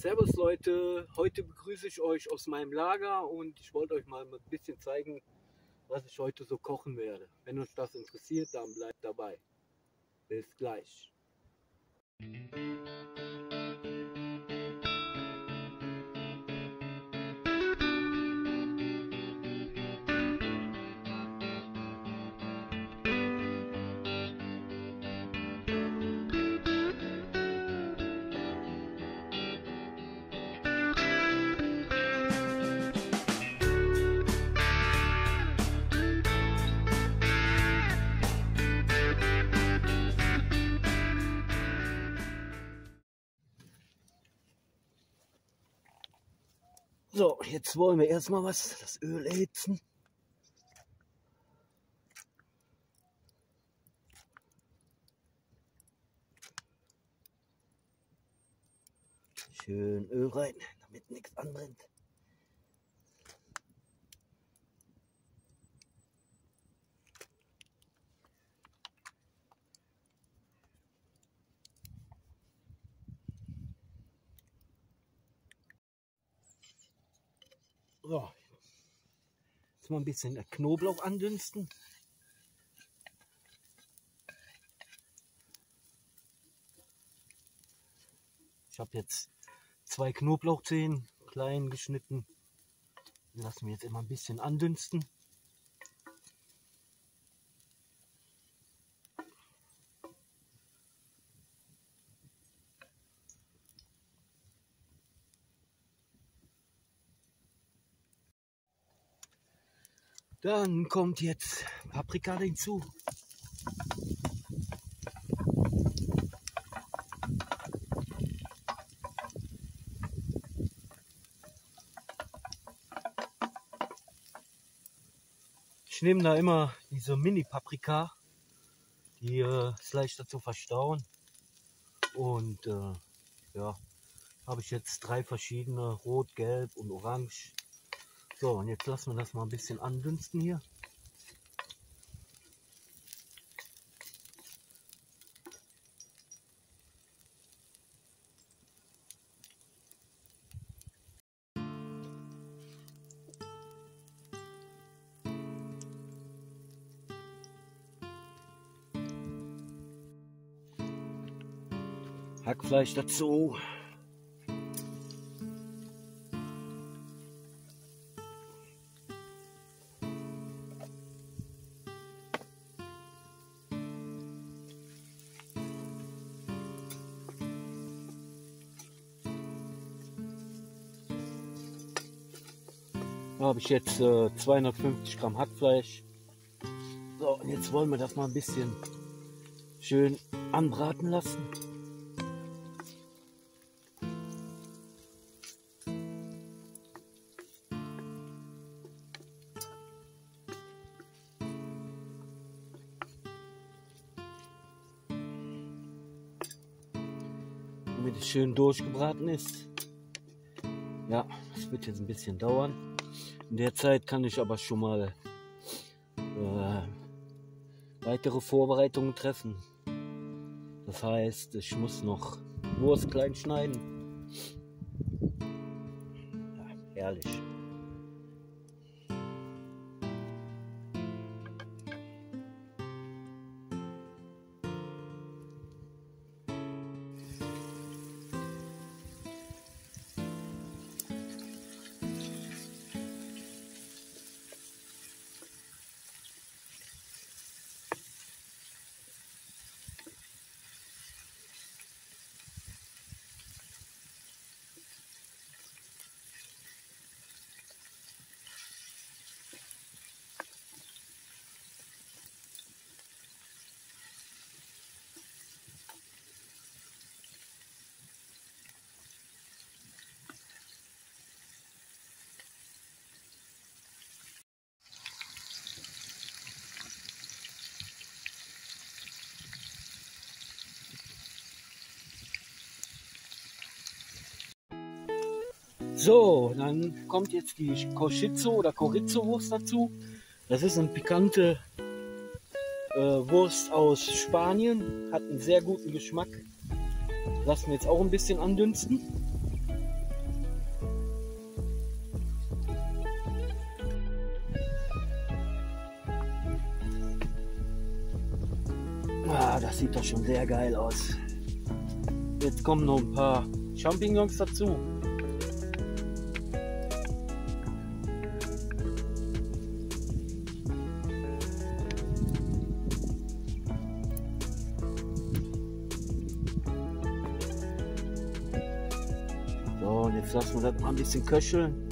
Servus Leute, heute begrüße ich euch aus meinem Lager und ich wollte euch mal ein bisschen zeigen, was ich heute so kochen werde. Wenn euch das interessiert, dann bleibt dabei. Bis gleich. So, jetzt wollen wir erstmal was, das Öl erhitzen. Schön Öl rein, damit nichts anbrennt. So. Jetzt mal ein bisschen Knoblauch andünsten. Ich habe jetzt zwei Knoblauchzehen klein geschnitten. Die lassen wir jetzt immer ein bisschen andünsten. Dann kommt jetzt Paprika hinzu. Ich nehme da immer diese Mini-Paprika, die äh, ist leichter zu verstauen. Und äh, ja, habe ich jetzt drei verschiedene, rot, gelb und orange. So, und jetzt lassen wir das mal ein bisschen andünsten hier. Hackfleisch dazu. Da habe ich jetzt äh, 250 Gramm Hackfleisch. So, und jetzt wollen wir das mal ein bisschen schön anbraten lassen. Damit es schön durchgebraten ist. Ja, das wird jetzt ein bisschen dauern. In der Zeit kann ich aber schon mal äh, weitere Vorbereitungen treffen. Das heißt, ich muss noch Wurst klein schneiden. Ja, herrlich. So, dann kommt jetzt die Koschitzo oder Chorizo-Wurst dazu. Das ist eine pikante äh, Wurst aus Spanien, hat einen sehr guten Geschmack. Lassen wir jetzt auch ein bisschen andünsten. Ah, das sieht doch schon sehr geil aus. Jetzt kommen noch ein paar Champignons dazu. Und jetzt lassen wir das mal ein bisschen köcheln.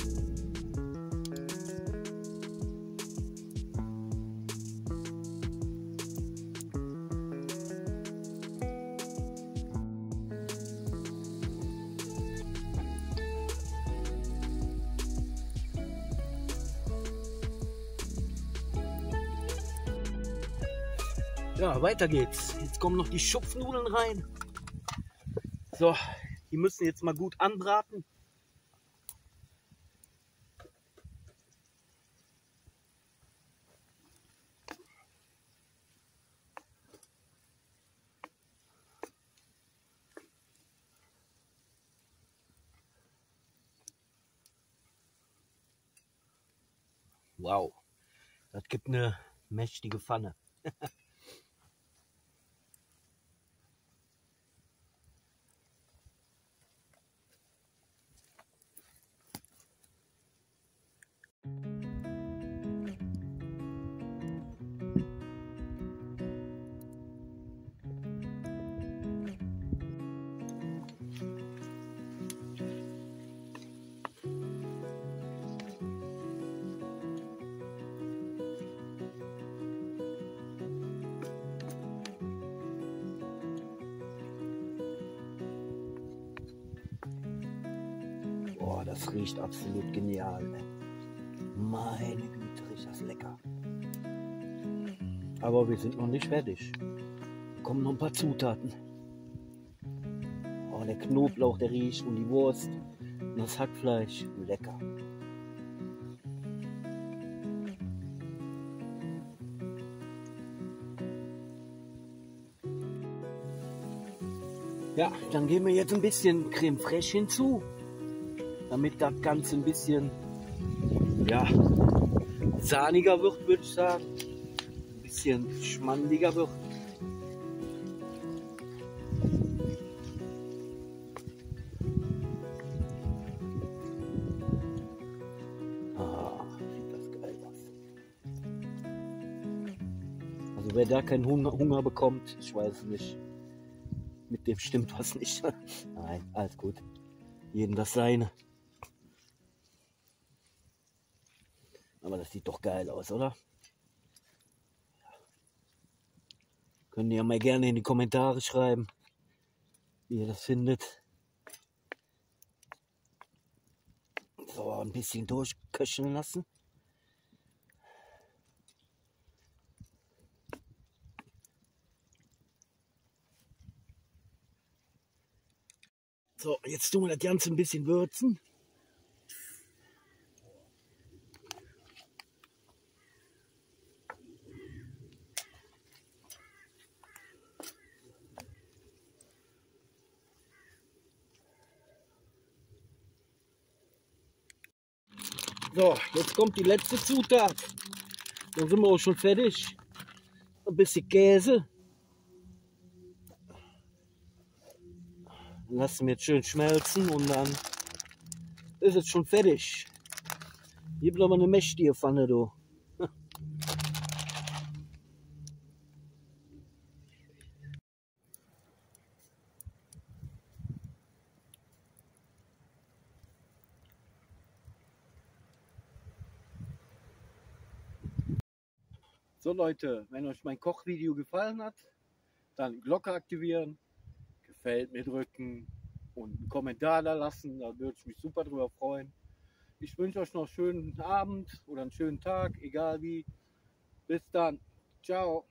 Ja, weiter geht's. Jetzt kommen noch die Schupfnudeln rein. So, die müssen jetzt mal gut anbraten. Wow, das gibt eine mächtige Pfanne. Boah, das riecht absolut genial. ey. Meine Güte, riecht das lecker. Aber wir sind noch nicht fertig. Kommen noch ein paar Zutaten. Oh, der Knoblauch, der riecht und die Wurst und das Hackfleisch. Lecker. Ja, dann geben wir jetzt ein bisschen Creme fraiche hinzu, damit das Ganze ein bisschen ja, sahniger wird, würde ich sagen. Ein bisschen schmandiger wird. Ah, sieht das geil aus. Also wer da keinen Hunger, Hunger bekommt, ich weiß nicht. Mit dem stimmt was nicht. Nein, alles gut. Jeden das seine. Aber das sieht doch geil aus, oder? Könnt ihr ja mal gerne in die Kommentare schreiben, wie ihr das findet. So, ein bisschen durchköcheln lassen. So, jetzt tun wir das Ganze ein bisschen würzen. So, jetzt kommt die letzte Zutat. Dann sind wir auch schon fertig. Ein bisschen Käse. Dann lassen wir jetzt schön schmelzen und dann ist es schon fertig. Gibt aber eine mächtige Pfanne, du. So Leute, wenn euch mein Kochvideo gefallen hat, dann Glocke aktivieren, gefällt mir drücken und einen Kommentar da lassen, da würde ich mich super drüber freuen. Ich wünsche euch noch einen schönen Abend oder einen schönen Tag, egal wie. Bis dann. Ciao.